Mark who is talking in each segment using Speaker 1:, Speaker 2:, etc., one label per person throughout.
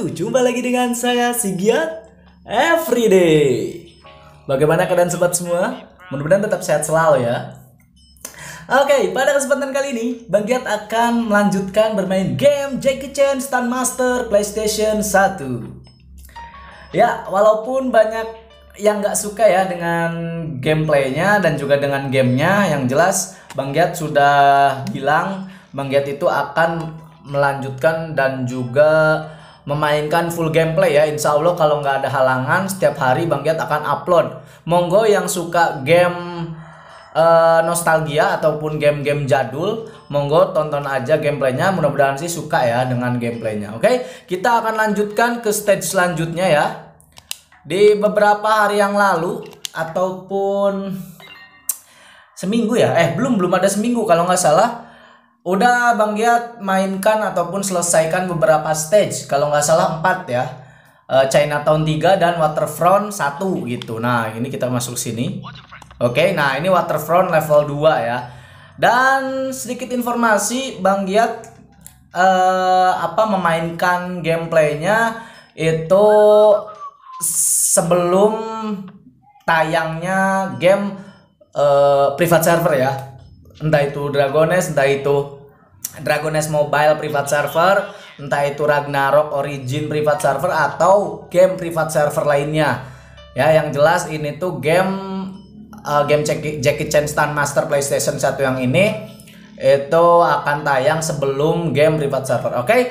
Speaker 1: Wabarakatuh. Jumpa lagi dengan saya Sigiat Everyday. Bagaimana keadaan sobat semua? Mudah-mudahan tetap sehat selalu ya. Oke, pada kesempatan kali ini, Bang Giat akan melanjutkan bermain game Jackie Chan Stunt Master PlayStation 1. Ya, walaupun banyak yang nggak suka ya dengan gameplaynya dan juga dengan gamenya, yang jelas Bang Giat sudah bilang Bang Giat itu akan melanjutkan dan juga memainkan full gameplay ya. Insya Allah kalau nggak ada halangan setiap hari Bang Giat akan upload. Monggo yang suka game uh, nostalgia ataupun game-game jadul monggo tonton aja gameplaynya. Mudah-mudahan sih suka ya dengan gameplaynya. Oke kita akan lanjutkan ke stage selanjutnya ya. Di beberapa hari yang lalu ataupun seminggu ya. Eh belum belum ada seminggu kalau nggak salah Udah Bang Giat mainkan ataupun selesaikan beberapa stage. Kalau nggak salah 4 ya. Uh, Chinatown 3 dan Waterfront 1 gitu. Nah ini kita masuk sini. Oke okay, nah ini Waterfront level 2 ya. Dan sedikit informasi Bang Giat uh, apa memainkan gameplaynya itu sebelum tayangnya game uh, private server ya entah itu Dragones entah itu Dragones Mobile private server entah itu Ragnarok Origin private server atau game private server lainnya. Ya yang jelas ini tuh game uh, game Jackie, Chan Stunt Master PlayStation 1 yang ini itu akan tayang sebelum game private server. Oke? Okay?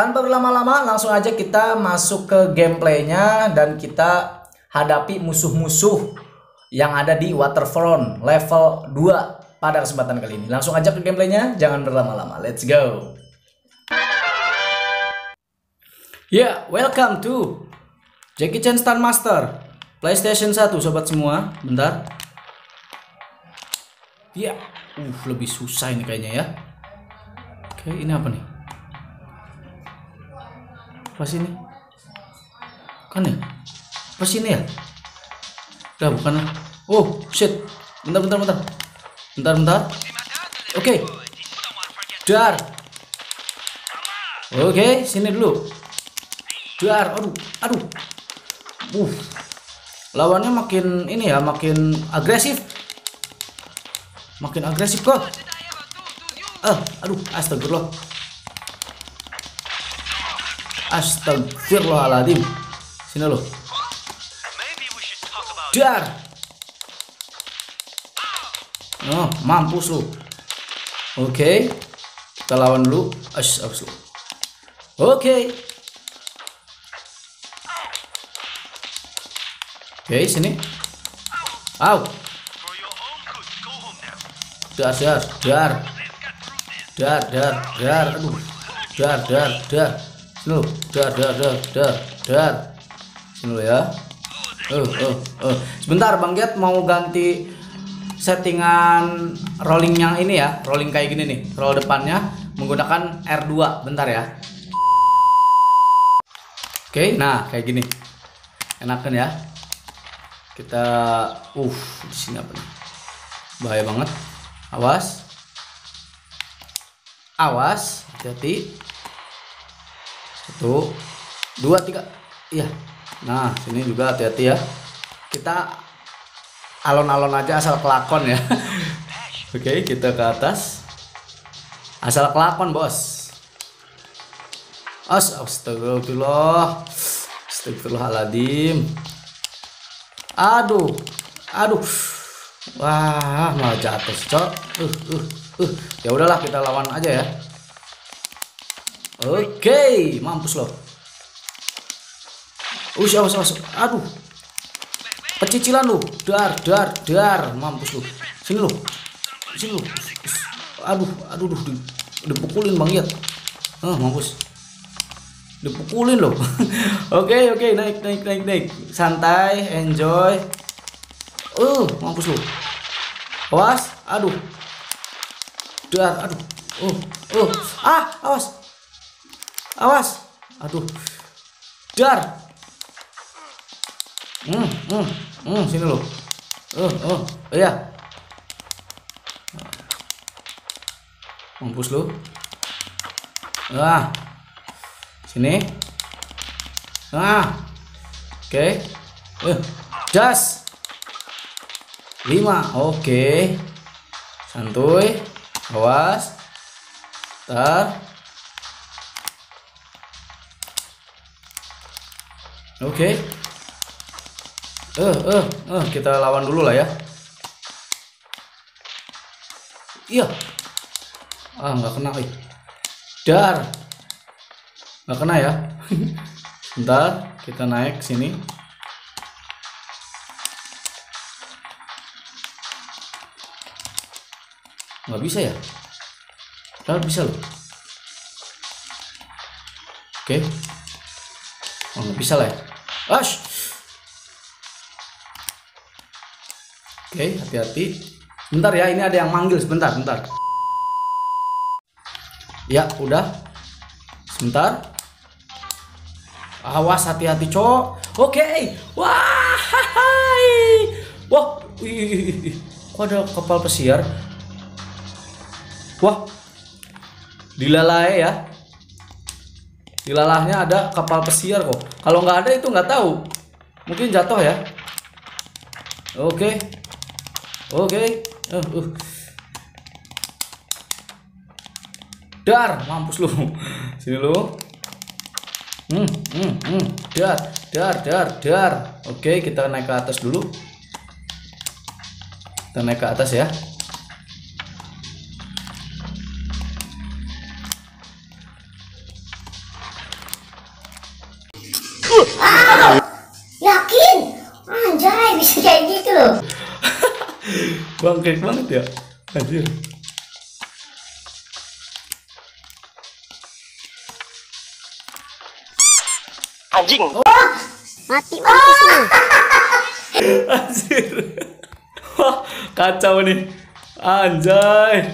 Speaker 1: tanpa berlama-lama langsung aja kita masuk ke gameplaynya dan kita hadapi musuh-musuh yang ada di Waterfront level 2 pada kesempatan kali ini. Langsung aja ke gameplaynya, jangan berlama-lama. Let's go. Yeah, welcome to Jackie Chan Stunt Master PlayStation 1 sobat semua. Bentar. Ya, yeah. uh lebih susah ini kayaknya ya. Oke, ini apa nih? Apa sini? Kan ya? Apa sini ya? Udah bukan. Oh, shit. Bentar, bentar, bentar. Bentar, bentar. Oke. Okay. Dar. Oke, okay, sini dulu. Dar. Aduh, aduh. Uh. Lawannya makin ini ya, makin agresif. Makin agresif kok. Ah, aduh, astagfirullah. Astagfirullahaladzim. Sini lo. Dar. Oh, mampus lu. Oke. Okay. Kita lawan dulu. Ash, Oke. Okay. Oke, okay, sini. Au. Dar, dar, dar. Dar, dar, dar. Aduh. Dar, dar, dar. Sini lu. Dar, dar, dar, dar, dar. Sini lu ya. Oh, oh, oh. Sebentar, Bang Giat mau ganti settingan rolling yang ini ya rolling kayak gini nih roll depannya menggunakan R2 bentar ya. Oke nah kayak gini. Enakan ya. Kita uh di sini apa nih? Bahaya banget. Awas. Awas hati-hati. Satu dua tiga. Iya. Nah sini juga hati-hati ya. Kita alon-alon aja asal kelakon ya. Oke okay, kita ke atas. Asal kelakon bos. As, astagfirullah. Astagfirullahaladzim. Aduh aduh. Wah malah jatuh cok. Uh, uh, uh. ya udahlah kita lawan aja ya. Oke okay, mampus loh Ush, awas, awas. Aduh, Pecicilan lu. Dar, dar, dar. Mampus lu. Sini lu. Sini lu. Aduh, aduh, aduh. Di, dipukulin Bang Yat. Ah, mampus. Dipukulin loh. Oke, oke, okay, naik, naik, naik, naik. Santai, enjoy. Uh, mampus lu. Awas, aduh. Dar, aduh. Uh, uh. Ah, awas. Awas. Aduh. Dar. Hmm, hmm. Hmm, sini lo. Oh, oh, iya. Mampus lo. Nah. Sini. Nah. Oke. Eh, jas. 5. Oke. Santuy. Awas. Tar. Oke. Eh, eh, eh, kita lawan dulu lah ya. Iya. Ah, nggak kena, ih. Dar. Nggak kena ya. Bentar, kita naik sini. Nggak bisa ya? Padahal bisa loh. Oke. Oh, nggak bisa lah ya. Ash. Oke, hati-hati. Bentar ya, ini ada yang manggil sebentar, bentar. Ya, udah. Sebentar. Awas hati-hati, Cok. Oke. Wah. hai. Wah, ih, ih. Kok ada kapal pesiar? Wah. Dilalai ya. Dilalahnya ada kapal pesiar kok. Kalau nggak ada itu nggak tahu. Mungkin jatuh ya. Oke. Oke. Uh, uh. Dar, mampus lu. Sini lu. Hmm, hmm, hmm. Dar, dar, dar, dar. Oke, kita naik ke atas dulu. Kita naik ke atas ya. Bangkit banget ya. Anjir.
Speaker 2: Mati mampus lu.
Speaker 1: Anjir. Wah, kacau nih. Anjay.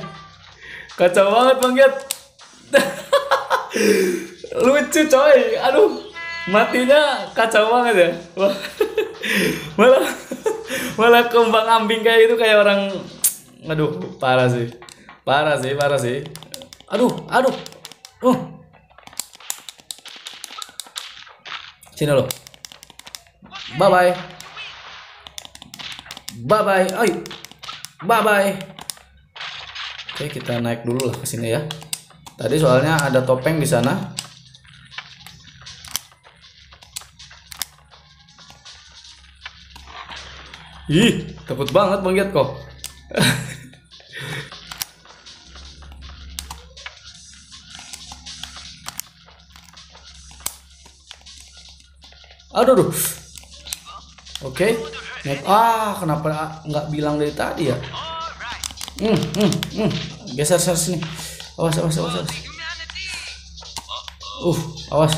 Speaker 1: Kacau banget Bang. Lucu coy. Aduh. Matinya kacau banget ya. Malah malah kembang ambing kayak itu kayak orang aduh, parah sih. Parah sih, parah sih. Aduh, aduh. Uh. Sini lo. Bye bye. Bye bye. Ayo. Bye bye. Oke, kita naik dulu lah ke sini ya. Tadi soalnya ada topeng di sana. Ih, takut banget Bang Giat kok. Aduh, aduh. Oke. Naik. Ah, kenapa nggak bilang dari tadi ya? Hmm, hmm, hmm. Geser, geser sini. Awas, awas, awas, awas. Uh, awas.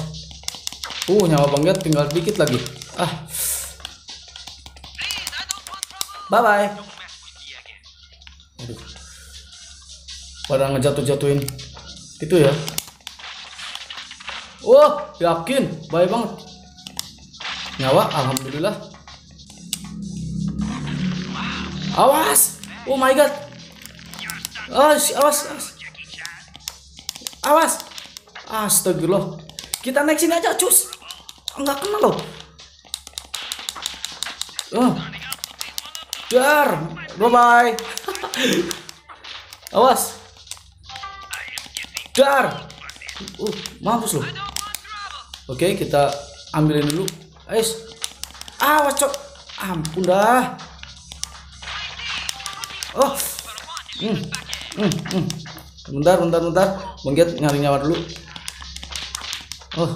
Speaker 1: Uh, nyawa Bang tinggal dikit lagi. Ah. Bye bye. Aduh. Pada ngejatuh-jatuhin. Itu ya. Wah, yakin. Baik banget. Nyawa, alhamdulillah. Awas. Oh my god. Awas, awas, awas. Awas. Astagfirullah. Kita naik sini aja, cus. Enggak kena loh. Oh. Dar. Bye bye. Awas. Dar. Uh, mampus loh. Oke, kita ambilin dulu. Ais. Awas, cok. Ampun dah. Oh. Hmm. Hmm. Hmm. Bentar, bentar, bentar. Bang Giat nyari nyawa dulu. Oh.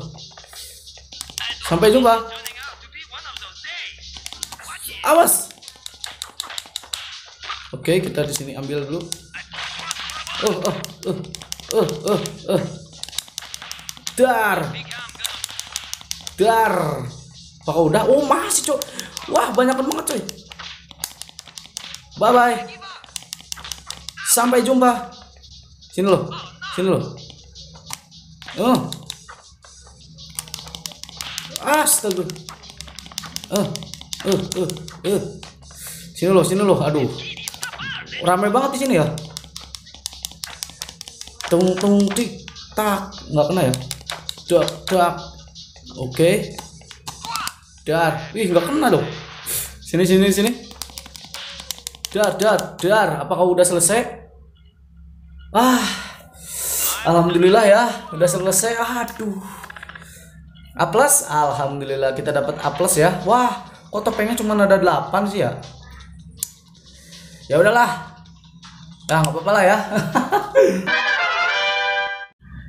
Speaker 1: Sampai jumpa. Awas. Oke, kita di sini ambil dulu. Oh, oh, oh, oh, oh, oh. Dar. Dar. Apakah udah? Oh, masih, Cok. Wah, banyak banget, coy. Bye bye. Sampai jumpa. Sini loh. Sini loh. Oh. Astaga. Eh, eh, eh, eh. Sini loh, sini loh. Aduh. Ramai banget di sini ya. Tung tung tik tak. Nggak kena ya? Dak dak. Oke. Dar. Ih nggak kena dong sini sini sini. Dar dar dar. Apakah udah selesai? Ah. Alhamdulillah ya udah selesai. Aduh. A plus alhamdulillah kita dapat A plus ya. Wah kok topengnya cuma ada 8 sih ya? Ya udahlah nah nggak apa-apa lah ya.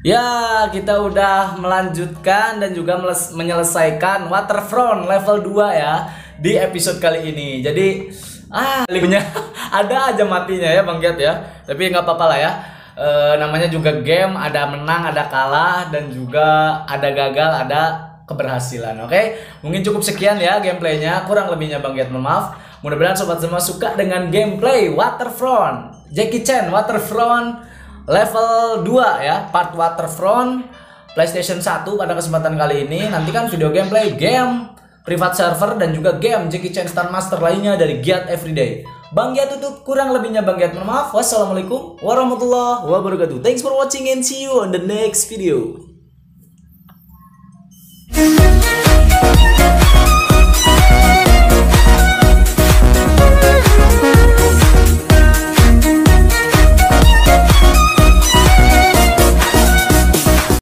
Speaker 1: Ya kita udah melanjutkan dan juga menyelesaikan waterfront level 2 ya di episode kali ini. Jadi ah linknya ada aja matinya ya bang Giat ya. Tapi nggak apa-apa lah ya. Eh, namanya juga game ada menang ada kalah dan juga ada gagal ada keberhasilan oke? Mungkin cukup sekian ya gameplaynya kurang lebihnya bang Giat maaf. Mudah-mudahan sobat semua suka dengan gameplay Waterfront. Jackie Chan Waterfront level 2 ya part Waterfront PlayStation 1 pada kesempatan kali ini. Nantikan video gameplay game private server dan juga game Jackie Chan Stand Master lainnya dari Giat Everyday. Bang Giat tutup kurang lebihnya Bang Giat maaf. Wassalamualaikum warahmatullahi wabarakatuh. Thanks for watching and see you on the next video